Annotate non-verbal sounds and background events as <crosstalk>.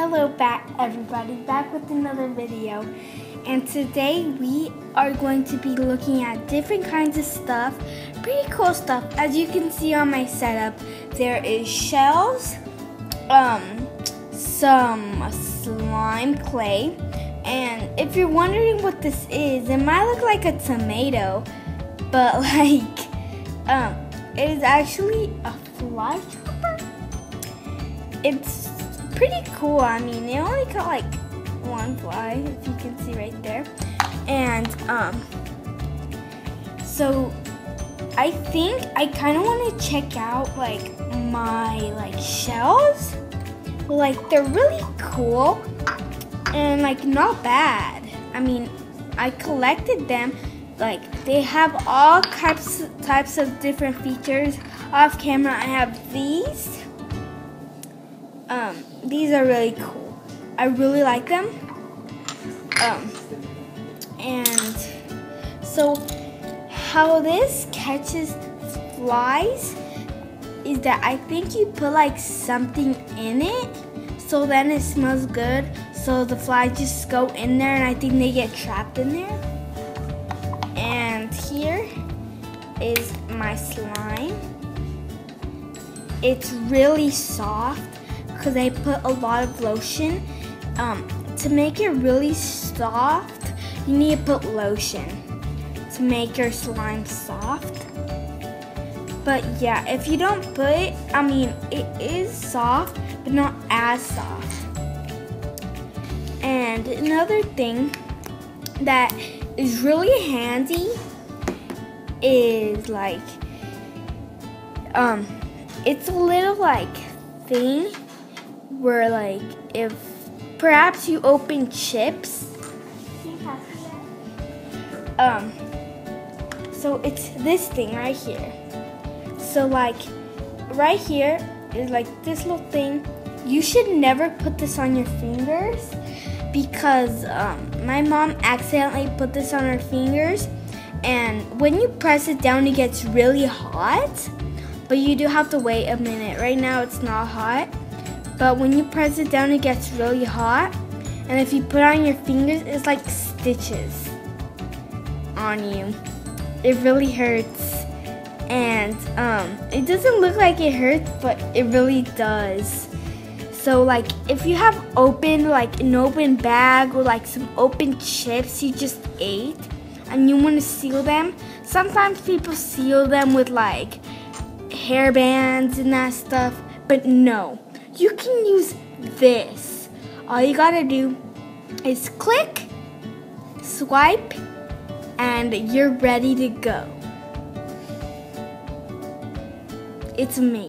Hello back everybody, back with another video. And today we are going to be looking at different kinds of stuff, pretty cool stuff. As you can see on my setup, there is shells, um, some slime clay, and if you're wondering what this is, it might look like a tomato, but <laughs> like, um, it is actually a fly chopper. It's pretty cool. I mean, they only got like one fly, if you can see right there. And um, so I think I kind of want to check out like my like shells. Like they're really cool and like not bad. I mean, I collected them. Like they have all types types of different features. Off camera, I have these. Um, these are really cool. I really like them. Um, and so how this catches flies is that I think you put like something in it so then it smells good so the flies just go in there and I think they get trapped in there and here is my slime it's really soft because I put a lot of lotion. Um, to make it really soft, you need to put lotion to make your slime soft. But yeah, if you don't put it, I mean, it is soft, but not as soft. And another thing that is really handy is like, um, it's a little like thing where like if perhaps you open chips. Um so it's this thing right here. So like right here is like this little thing. You should never put this on your fingers because um, my mom accidentally put this on her fingers. And when you press it down it gets really hot. But you do have to wait a minute. Right now it's not hot but when you press it down, it gets really hot. And if you put on your fingers, it's like stitches on you. It really hurts. And um, it doesn't look like it hurts, but it really does. So like if you have open like an open bag or like some open chips you just ate and you want to seal them, sometimes people seal them with like hair bands and that stuff, but no you can use this. All you gotta do is click, swipe, and you're ready to go. It's amazing.